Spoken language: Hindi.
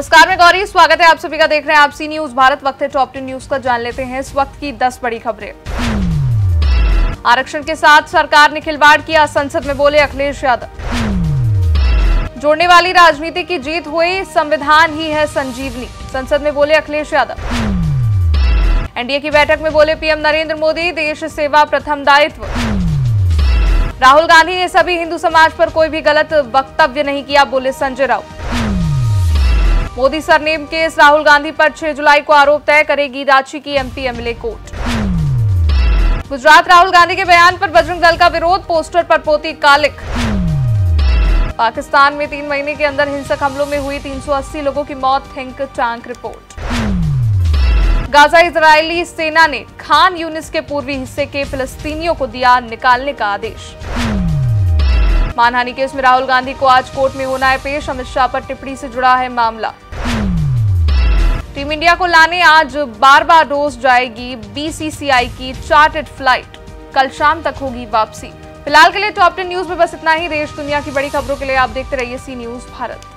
नमस्कार, मैं गौरी, स्वागत है आप सभी का। देख रहे हैं आप सी न्यूज़। भारत वक्त है, टॉप टेन न्यूज़ का जान लेते हैं इस वक्त की दस बड़ी खबरें। आरक्षण के साथ सरकार ने खिलवाड़ किया, संसद में बोले अखिलेश यादव। जोड़ने वाली राजनीति की जीत हुई, संविधान ही है संजीवनी। संसद में बोले अखिलेश यादव। एनडीए की बैठक में बोले पीएम नरेंद्र मोदी, देश सेवा प्रथम दायित्व। राहुल गांधी ने सभी हिंदू समाज पर कोई भी गलत वक्तव्य नहीं किया, बोले संजय राउत। मोदी सरनेम केस राहुल गांधी पर 6 जुलाई को आरोप तय करेगी रांची की MP MLA court. Gujarat Rahul Gandhi के बयान पर बजरंग दल का विरोध, पोस्टर पर पोती कालिक। पाकिस्तान में तीन महीने के अंदर हिंसक हमलों में हुई 380 लोगों की मौत, think tank report. Gaza Israeli सेना ने खान यूनिस के पूर्वी हिस्से के फिलिस्तीनियों को दिया निकालने का आदेश। मानहानि केस में राहुल गांधी को आज कोर्ट में होना है पेश। अमित शाह पर टिप्पणी से जुड़ा है मामला। टीम इंडिया को लाने आज बार बार रोज जाएगी बीसीसीआई की चार्टेड फ़्लाइट। कल शाम तक होगी वापसी। फ़िलहाल के लिए टॉप टेन न्यूज़ में बस इतना ही। देश दुनिया की बड़ी खबरों के लिए आप देखते रहिए सी न्यूज़ भारत।